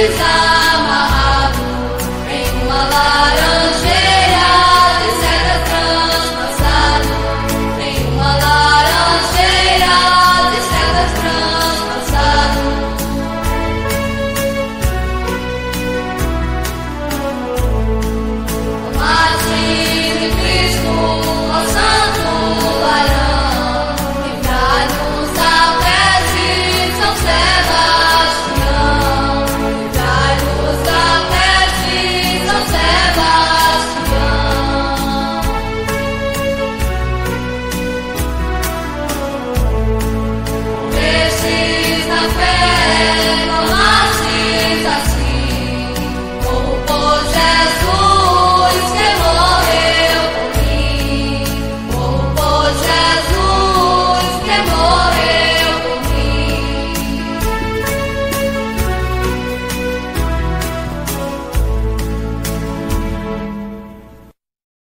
bersama aku Ring malam